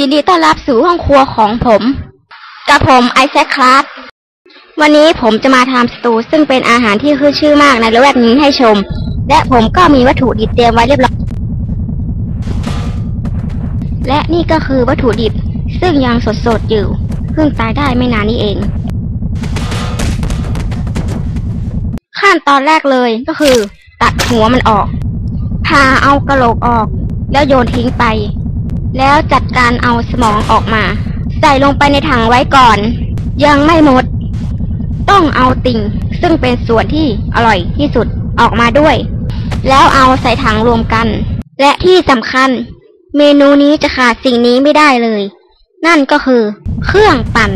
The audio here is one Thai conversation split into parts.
ยินดีต้อนรับสู่ห้องครัวของผม กับผมไอแซคคลาสวันนี้ผมจะมาทำสตูซึ่งเป็นอาหารที่ขึ้นชื่อมากในละแวกนี้ให้ชม และผมก็มีวัตถุดิบเตรียมไว้เรียบร้อย และนี่ก็คือวัตถุดิบซึ่งยังสดๆอยู่ เพิ่งตายได้ไม่นานนี้เอง ขั้นตอนแรกเลยก็คือ ตัดหัวมันออกพาเอากระโหลกออก แล้วโยนทิ้งไป แล้วจัดการเอาสมองออกมา ใส่ลงไปในถังไว้ก่อน ยังไม่หมด ต้องเอาติ่ง ซึ่งเป็นส่วนที่อร่อยที่สุดออกมาด้วย แล้วเอาใส่ถังรวมกัน และที่สำคัญ เมนูนี้จะขาดสิ่งนี้ไม่ได้เลย นั่นก็คือ เครื่องปั่น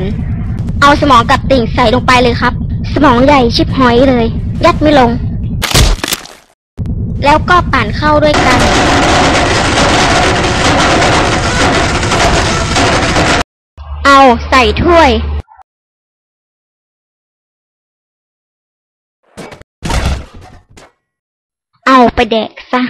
เอาสมองกับติ่งใส่ลงไปเลยครับ สมองใหญ่ชิบหอยเลย ยัดไม่ลง แล้วก็ปั่นเข้าด้วยกัน เอาใส่ถ้วยเอาไปแดกซะ